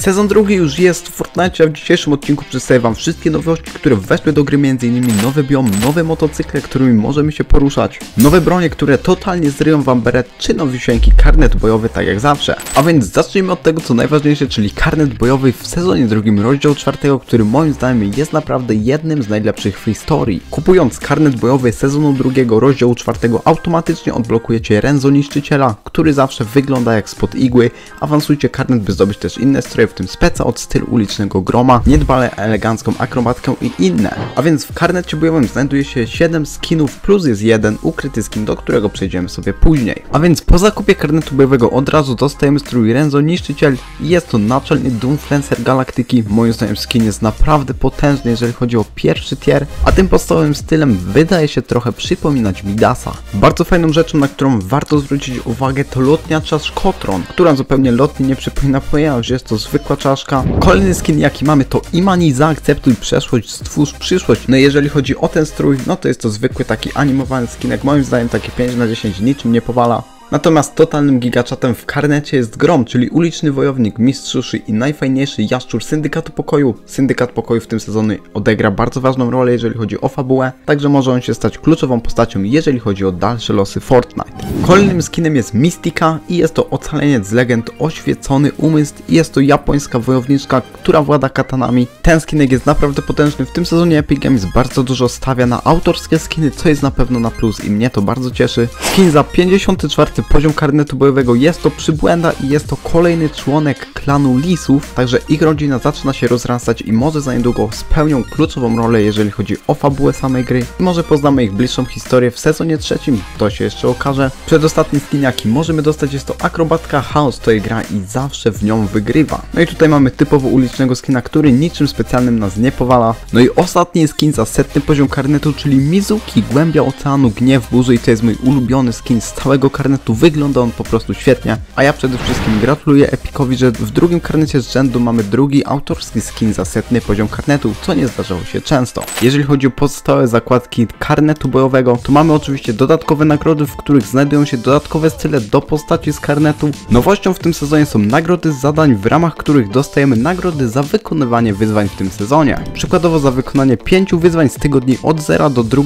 Sezon drugi już jest w Fortnite, a w dzisiejszym odcinku przedstawię wam wszystkie nowości, które weszły do gry, m.in. nowy biom, nowe motocykle, którymi możemy się poruszać, nowe bronie, które totalnie zryją wam beret, czy nowisieńki karnet bojowy, tak jak zawsze. A więc zacznijmy od tego, co najważniejsze, czyli karnet bojowy w sezonie drugim, rozdział czwartego, który moim zdaniem jest naprawdę jednym z najlepszych w historii. Kupując karnet bojowy sezonu drugiego, rozdziału czwartego, automatycznie odblokujecie Renzo Niszczyciela, który zawsze wygląda jak spod igły. Awansujcie karnet, by zdobyć też inne stroje, w tym speca od stylu ulicznego groma, niedbale elegancką akrobatkę i inne. A więc w karnecie bojowym znajduje się 7 skinów plus jest jeden ukryty skin, do którego przejdziemy sobie później. A więc po zakupie karnetu bojowego od razu dostajemy strój Renzo Niszczyciel i jest to naczelny Doomflancer Galaktyki. Moim zdaniem skin jest naprawdę potężny, jeżeli chodzi o pierwszy tier, a tym podstawowym stylem wydaje się trochę przypominać Midasa. Bardzo fajną rzeczą, na którą warto zwrócić uwagę to lotnia czas Kotron, która zupełnie lotnie nie przypomina ponieważ jest to zwykła czaszka. Kolejny skin jaki mamy to Imani zaakceptuj przeszłość, stwórz przyszłość. No jeżeli chodzi o ten strój, no to jest to zwykły taki animowany skinek, moim zdaniem taki 5 na 10 niczym nie powala. Natomiast totalnym gigaczatem w karnecie jest Grom, czyli uliczny wojownik, mistrz suszy i najfajniejszy jaszczur Syndykatu Pokoju. Syndykat Pokoju w tym sezonie odegra bardzo ważną rolę, jeżeli chodzi o fabułę, także może on się stać kluczową postacią, jeżeli chodzi o dalsze losy Fortnite. Kolejnym skinem jest Mystika i jest to ocaleniec z legend, oświecony umysł i jest to japońska wojowniczka, która włada katanami. Ten skinek jest naprawdę potężny, w tym sezonie Epic Games bardzo dużo stawia na autorskie skiny, co jest na pewno na plus i mnie to bardzo cieszy. Skin za 54 poziom karnetu bojowego jest to przybłęda i jest to kolejny członek klanu Lisów, także ich rodzina zaczyna się rozrastać i może za niedługo spełnią kluczową rolę, jeżeli chodzi o fabułę samej gry i może poznamy ich bliższą historię w sezonie trzecim, to się jeszcze okaże. Przedostatni skin jaki możemy dostać jest to akrobatka Chaos, to jej gra i zawsze w nią wygrywa. No i tutaj mamy typowo ulicznego skina, który niczym specjalnym nas nie powala. No i ostatni skin za setny poziom karnetu, czyli Mizuki, Głębia Oceanu, Gniew Burzy i to jest mój ulubiony skin z całego karnetu wygląda on po prostu świetnie, a ja przede wszystkim gratuluję Epicowi, że w drugim karnecie z rzędu mamy drugi autorski skin za setny poziom karnetu, co nie zdarzało się często. Jeżeli chodzi o pozostałe zakładki karnetu bojowego, to mamy oczywiście dodatkowe nagrody, w których znajdują się dodatkowe style do postaci z karnetu. Nowością w tym sezonie są nagrody z zadań, w ramach których dostajemy nagrody za wykonywanie wyzwań w tym sezonie. Przykładowo za wykonanie 5 wyzwań z tygodni od 0 do 2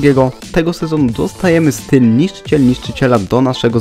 tego sezonu dostajemy styl niszczyciel niszczyciela do naszego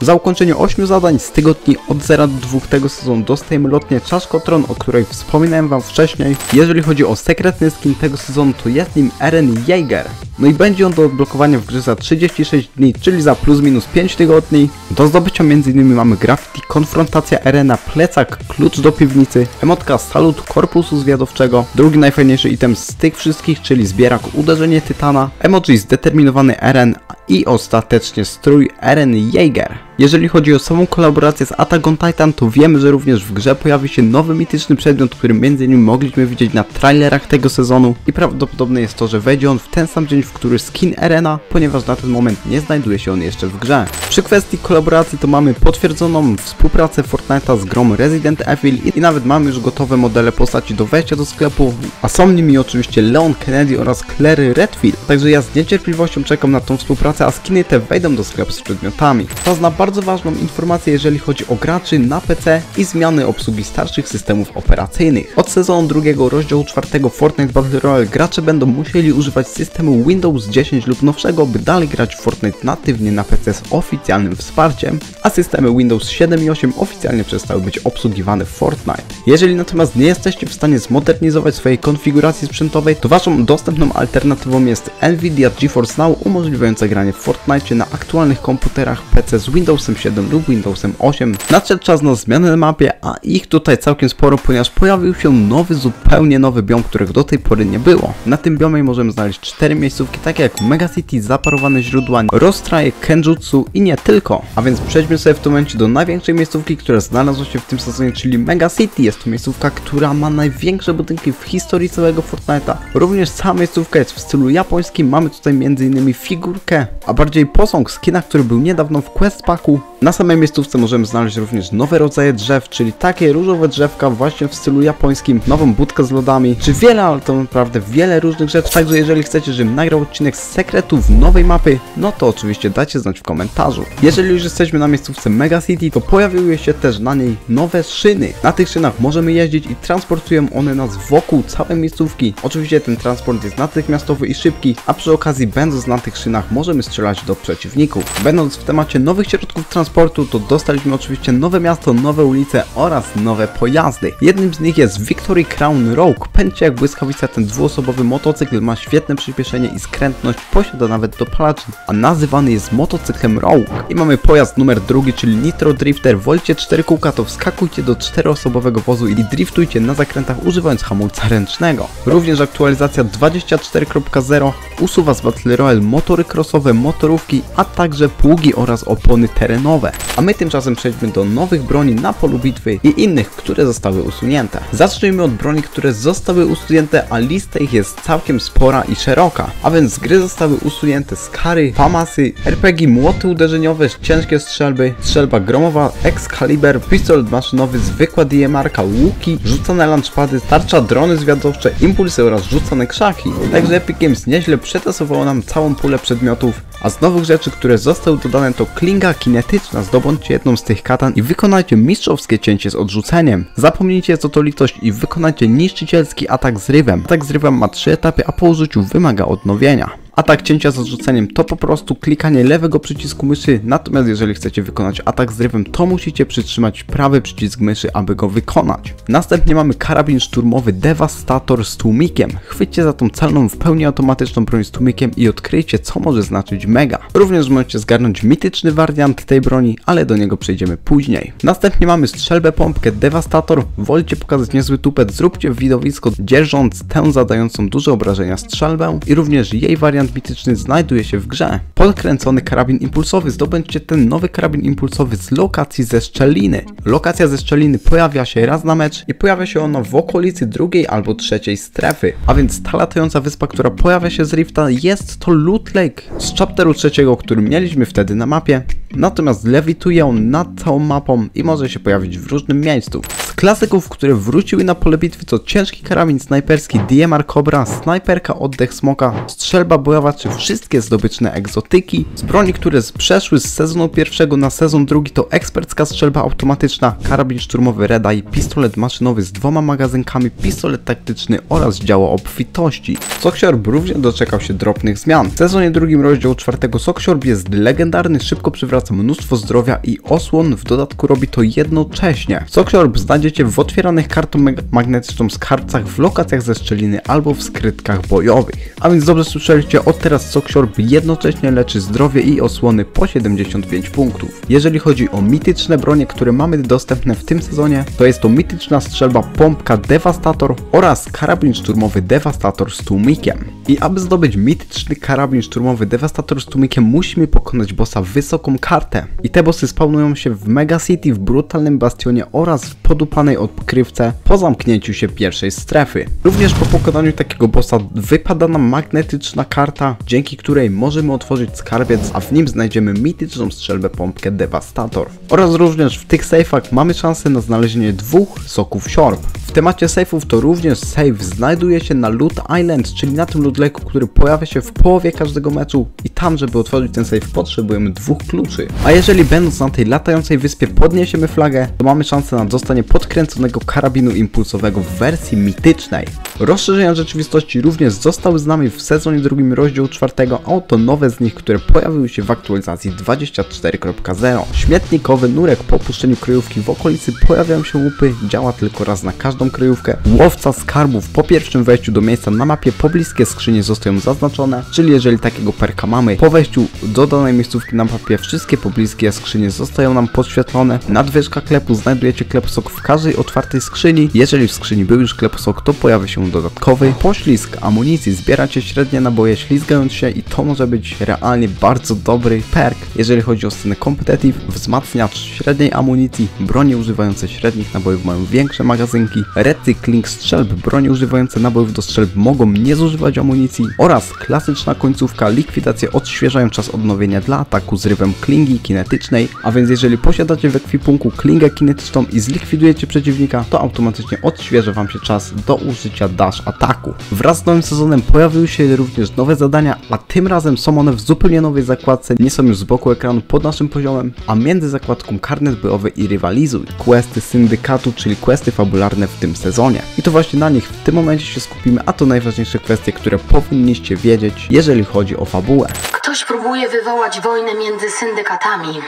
Za ukończenie 8 zadań z tygodni od 0 do 2 tego sezonu dostajemy lotnię Czaszkotron, o której wspominałem wam wcześniej. Jeżeli chodzi o sekretny skin tego sezonu, to jest nim Eren Jaeger. No i będzie on do odblokowania w grze za 36 dni, czyli za plus minus 5 tygodni. Do zdobycia m.in. mamy graffiti, konfrontacja Erena, plecak, klucz do piwnicy, emotka salut korpusu zwiadowczego, drugi najfajniejszy item z tych wszystkich, czyli zbierak uderzenie tytana, emoji zdeterminowany Eren i ostatecznie strój Eren Jaeger. Siregar Jeżeli chodzi o samą kolaborację z Attack on Titan, to wiemy, że również w grze pojawi się nowy mityczny przedmiot, który m.in. mogliśmy widzieć na trailerach tego sezonu i prawdopodobne jest to, że wejdzie on w ten sam dzień, w który skin Arena, ponieważ na ten moment nie znajduje się on jeszcze w grze. Przy kwestii kolaboracji to mamy potwierdzoną współpracę Fortnite'a z grą Resident Evil i nawet mamy już gotowe modele postaci do wejścia do sklepu, a są nimi oczywiście Leon Kennedy oraz Clary Redfield, także ja z niecierpliwością czekam na tą współpracę, a skiny te wejdą do sklepu z przedmiotami. To zna bardzo ważną informację, jeżeli chodzi o graczy na PC i zmiany obsługi starszych systemów operacyjnych. Od sezonu drugiego rozdziału czwartego Fortnite Battle Royale gracze będą musieli używać systemu Windows 10 lub nowszego, by dalej grać w Fortnite natywnie na PC z oficjalnym wsparciem, a systemy Windows 7 i 8 oficjalnie przestały być obsługiwane w Fortnite. Jeżeli natomiast nie jesteście w stanie zmodernizować swojej konfiguracji sprzętowej, to waszą dostępną alternatywą jest Nvidia GeForce Now umożliwiająca granie w Fortnite na aktualnych komputerach PC z Windows Windowsem 7 lub Windowsem 8. Nadszedł czas na zmianę na mapie, a ich tutaj całkiem sporo, ponieważ pojawił się nowy, zupełnie nowy biom, których do tej pory nie było. Na tym biomie możemy znaleźć cztery miejscówki, takie jak Mega City, zaparowane źródła, rozstraje, Kenjutsu i nie tylko. A więc przejdźmy sobie w tym momencie do największej miejscówki, która znalazła się w tym sezonie, czyli Mega City. Jest to miejscówka, która ma największe budynki w historii całego Fortnite'a. Również cała miejscówka jest w stylu japońskim, mamy tutaj m.in. figurkę, a bardziej posąg skina, który był niedawno w Quest Smaku. Na samej miejscówce możemy znaleźć również nowe rodzaje drzew, czyli takie różowe drzewka właśnie w stylu japońskim, nową budkę z lodami, czy wiele, ale to naprawdę wiele różnych rzeczy. Także jeżeli chcecie, żebym nagrał odcinek z sekretów nowej mapy, no to oczywiście dajcie znać w komentarzu. Jeżeli już jesteśmy na miejscówce Mega City, to pojawiły się też na niej nowe szyny. Na tych szynach możemy jeździć i transportują one nas wokół całej miejscówki. Oczywiście ten transport jest natychmiastowy i szybki, a przy okazji będąc na tych szynach możemy strzelać do przeciwników. Będąc w temacie nowych środków transportu, to dostaliśmy oczywiście nowe miasto, nowe ulice oraz nowe pojazdy. Jednym z nich jest Victory Crown Rogue. Pędźcie jak błyskawica, ten dwuosobowy motocykl ma świetne przyspieszenie i skrętność, posiada nawet dopalacz, a nazywany jest motocyklem Rogue. I mamy pojazd numer drugi, czyli Nitro Drifter. Wolicie 4 kółka, to wskakujcie do czteroosobowego wozu i driftujcie na zakrętach używając hamulca ręcznego. Również aktualizacja 24.0 usuwa z Battle Royale motory crossowe, motorówki, a także pługi oraz opony terenowe. A my tymczasem przejdźmy do nowych broni na polu bitwy i innych, które zostały usunięte. Zacznijmy od broni, które zostały usunięte, a lista ich jest całkiem spora i szeroka. A więc z gry zostały usunięte skary, famasy, RPG, młoty uderzeniowe, ciężkie strzelby, strzelba gromowa, Excalibur, pistolet maszynowy, zwykła DMR-ka, łuki, rzucane launchpady, tarcza, drony zwiadowcze, impulsy oraz rzucane krzaki. Także Epic Games nieźle przetasowało nam całą pulę przedmiotów, a z nowych rzeczy, które zostały dodane to klinga kinetyczna. Zdobądźcie jedną z tych katan i wykonajcie mistrzowskie cięcie z odrzuceniem. Zapomnijcie co to litość i wykonajcie niszczycielski atak z rywem. Atak z rywem ma 3 etapy, a po użyciu wymaga odnowienia. Atak cięcia z odrzuceniem to po prostu klikanie lewego przycisku myszy, natomiast jeżeli chcecie wykonać atak z to musicie przytrzymać prawy przycisk myszy, aby go wykonać. Następnie mamy karabin szturmowy Devastator z tłumikiem. Chwyćcie za tą celną w pełni automatyczną broń z tłumikiem i odkryjcie co może znaczyć mega. Również możecie zgarnąć mityczny wariant tej broni, ale do niego przejdziemy później. Następnie mamy strzelbę pompkę Devastator. Wolicie pokazać niezły tupet, zróbcie widowisko dzierżąc tę zadającą duże obrażenia strzelbę i również jej wariant mityczny znajduje się w grze. Podkręcony karabin impulsowy. Zdobędźcie ten nowy karabin impulsowy z lokacji ze szczeliny. Lokacja ze szczeliny pojawia się raz na mecz i pojawia się ona w okolicy drugiej albo trzeciej strefy. A więc ta latająca wyspa, która pojawia się z Rifta jest to Loot Lake z chapteru trzeciego, który mieliśmy wtedy na mapie. Natomiast lewituje on nad całą mapą i może się pojawić w różnym miejscu. Z klasyków, które wróciły na pole bitwy to ciężki karabin snajperski DMR Cobra, snajperka oddech smoka, strzelba bojowa czy wszystkie zdobyczne egzotyki. Z broni, które przeszły z sezonu pierwszego na sezon drugi to ekspercka strzelba automatyczna, karabin szturmowy Red Eye, pistolet maszynowy z dwoma magazynkami, pistolet taktyczny oraz działo obfitości. Soksiorb również doczekał się drobnych zmian. W sezonie drugim rozdziału czwartego Soksiorb jest legendarny, szybko przywraca mnóstwo zdrowia i osłon, w dodatku robi to jednocześnie. Soksiorb znajdziecie w otwieranych kartą magnetyczną skarbcach, w lokacjach ze szczeliny albo w skrytkach bojowych. A więc dobrze słyszeliście, od teraz Soksiorb jednocześnie leczy zdrowie i osłony po 75 punktów. Jeżeli chodzi o mityczne bronie, które mamy dostępne w tym sezonie, to jest to mityczna strzelba pompka Devastator oraz karabin szturmowy Devastator z tłumikiem. I aby zdobyć mityczny karabin szturmowy Devastator z tłumikiem, musimy pokonać bossa wysoką kartę. I te bossy spawnują się w Mega City, w brutalnym bastionie oraz w podupanej odkrywce po zamknięciu się pierwszej strefy. Również po pokonaniu takiego bossa wypada nam magnetyczna karta, dzięki której możemy otworzyć skarbiec, a w nim znajdziemy mityczną strzelbę pompkę Devastator. Oraz również w tych sejfach mamy szansę na znalezienie dwóch soków siorb. W temacie sejfów to również safe znajduje się na Loot Island, czyli na tym lootleku, który pojawia się w połowie każdego meczu i tam, żeby otworzyć ten safe potrzebujemy dwóch kluczy. A jeżeli będąc na tej latającej wyspie podniesiemy flagę, to mamy szansę na dostanie podkręconego karabinu impulsowego w wersji mitycznej. Rozszerzenia rzeczywistości również zostały z nami w sezonie drugim rozdziału czwartego, a oto nowe z nich, które pojawiły się w aktualizacji 24.0. Śmietnikowy nurek po opuszczeniu kryjówki w okolicy pojawiają się łupy, działa tylko raz na każdą kryjówkę. Łowca skarbów po pierwszym wejściu do miejsca na mapie pobliskie skrzynie zostają zaznaczone, czyli jeżeli takiego perka mamy, po wejściu do danej miejscówki na mapie wszystkie pobliskie skrzynie zostają nam podświetlone. Nadwyżka klepu znajdujecie klepsok w każdej otwartej skrzyni. Jeżeli w skrzyni był już klepsok, to pojawia się dodatkowy. Poślizg amunicji zbieracie średnie naboje ślizgając się i to może być realnie bardzo dobry perk, jeżeli chodzi o scenę competitive, wzmacniacz średniej amunicji, bronie używające średnich nabojów mają większe magazynki, recykling strzelb, bronie używające nabojów do strzelb mogą nie zużywać amunicji oraz klasyczna końcówka likwidacja odświeżają czas odnowienia dla ataku zrywem klingi kinetycznej, a więc jeżeli posiadacie w ekwipunku klingę kinetyczną i zlikwidujecie przeciwnika, to automatycznie odświeży wam się czas do użycia dash ataku. Wraz z nowym sezonem pojawiły się również nowe zadania, a tym razem są one w zupełnie nowej zakładce, nie są już z boku ekranu pod naszym poziomem, a między zakładką karnet bojowy i rywalizuj, questy syndykatu, czyli questy fabularne w tym sezonie. I to właśnie na nich w tym momencie się skupimy, a to najważniejsze kwestie, które powinniście wiedzieć, jeżeli chodzi o fabułę. Ktoś próbuje wywołać wojnę między syndykatami.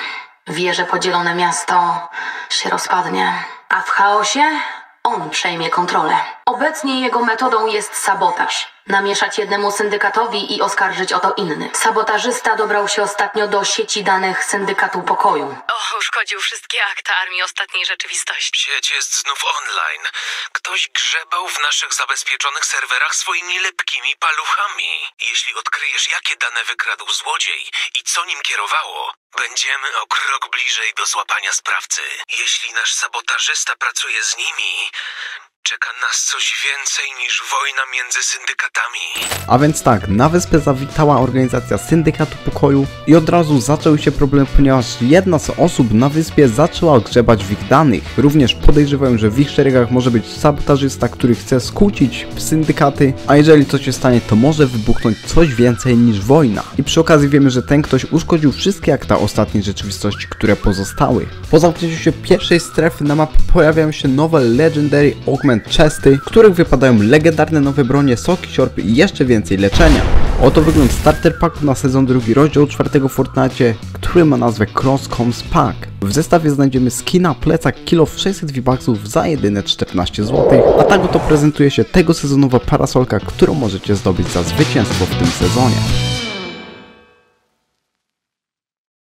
Wie, że podzielone miasto się rozpadnie, a w chaosie on przejmie kontrolę. Obecnie jego metodą jest sabotaż. Namieszać jednemu syndykatowi i oskarżyć o to inny. Sabotażysta dobrał się ostatnio do sieci danych syndykatu pokoju. O, uszkodził wszystkie akta armii ostatniej rzeczywistości. Sieć jest znów online. Ktoś grzebał w naszych zabezpieczonych serwerach swoimi lepkimi paluchami. Jeśli odkryjesz, jakie dane wykradł złodziej i co nim kierowało, będziemy o krok bliżej do złapania sprawcy. Jeśli nasz sabotażysta pracuje z nimi, czeka nas coś więcej niż wojna między syndykatami. A więc tak, na wyspę zawitała organizacja Syndykatu Pokoju i od razu zaczęły się problemy, ponieważ jedna z osób na wyspie zaczęła grzebać w ich danych. Również podejrzewają, że w ich szeregach może być sabotażysta, który chce skłócić syndykaty, a jeżeli to się stanie, to może wybuchnąć coś więcej niż wojna. I przy okazji wiemy, że ten ktoś uszkodził wszystkie akta ostatniej rzeczywistości, które pozostały. Po zamknięciu się pierwszej strefy na mapie pojawiają się nowe Legendary Augment Chesty, w których wypadają legendarne nowe bronie, soki, siorby i jeszcze więcej leczenia. Oto wygląd starter packu na sezon drugi rozdział czwartego Fortnite, który ma nazwę Cross Coms Pack. W zestawie znajdziemy skina, plecak, kilo 600 V-Bucksów za jedyne 14 zł, a tak oto prezentuje się tego sezonowa parasolka, którą możecie zdobyć za zwycięstwo w tym sezonie.